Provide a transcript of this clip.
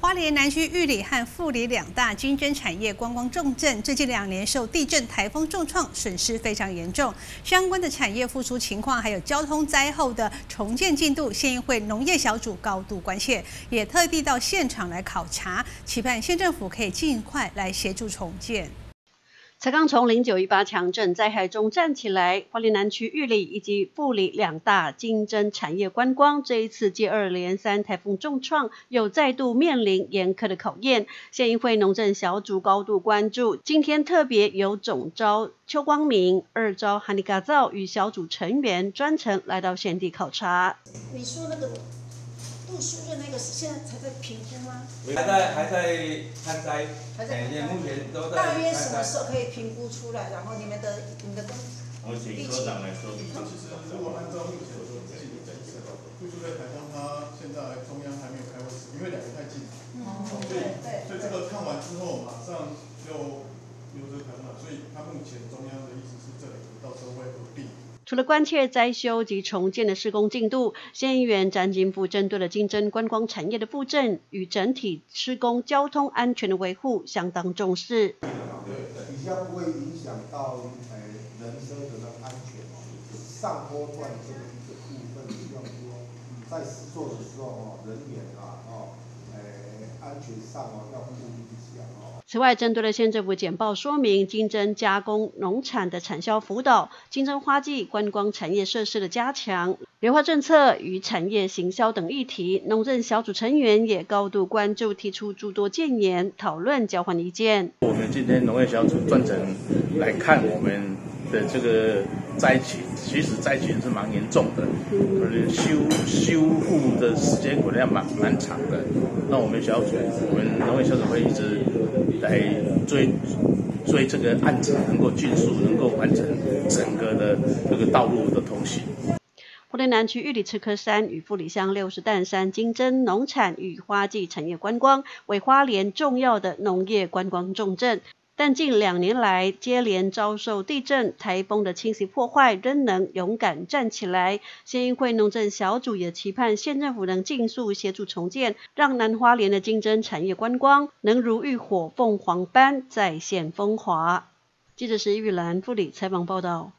花莲南区玉里和富里两大金针产业观光重镇，最近两年受地震、台风重创，损失非常严重。相关的产业复苏情况，还有交通灾后的重建进度，县议会农业小组高度关切，也特地到现场来考察，期盼县政府可以尽快来协助重建。才刚从零九一八强震灾害中站起来，花莲南区玉里以及富里两大竞争产业观光，这一次接二连三台风重创，又再度面临严苛的考验。县议会农政小组高度关注，今天特别由总招邱光明、二招哈尼嘎造与小组成员专程来到县地考察。你说那个？杜书的那个是现在才在评估吗？还在还在看灾，还在看灾，目前都在大约什么时候可以评估出来？然后你们的你们的东我请科长来说明。如果按照目前所记的检测，杜书在台风，它现在中央还没有开会，因为两个太近，所以所以这个看完之后马上就有这个台风了，所以它目前中央的意思是这里到时候会合并。除了关切灾修及重建的施工进度，县议员詹金富针对了竞争观光产业的复振与整体施工交通安全的维护相当重视。比较不会影响到呃人身的那安全哦。上坡段这个部分，希望说在施作的时候哦，人员啊哦，全上哦要注意一下哦。此外，针对了县政府简报说明金针加工农产的产销辅导、金针花季观光产业设施的加强、莲花政策与产业行销等议题，农政小组成员也高度关注，提出诸多建言，讨论交换意见。我们今天农业小组专程来看我们的这个灾情，其实灾情是蛮严重的，修修复的时间可能要蛮蛮长的。那我们小组，我们农业小组会一直。来追追这个案子，能够迅速能够完成整个的这个道路的通行。花莲南区玉里赤科山与富里乡六十担山金针农产与花季产业观光，为花莲重要的农业观光重镇。但近两年来，接连遭受地震、台风的侵袭破坏，仍能勇敢站起来。县议会农政小组也期盼县政府能尽速协助重建，让南花莲的竞争产业观光能如浴火凤凰般再现风华。记者石玉兰、助理采访报道。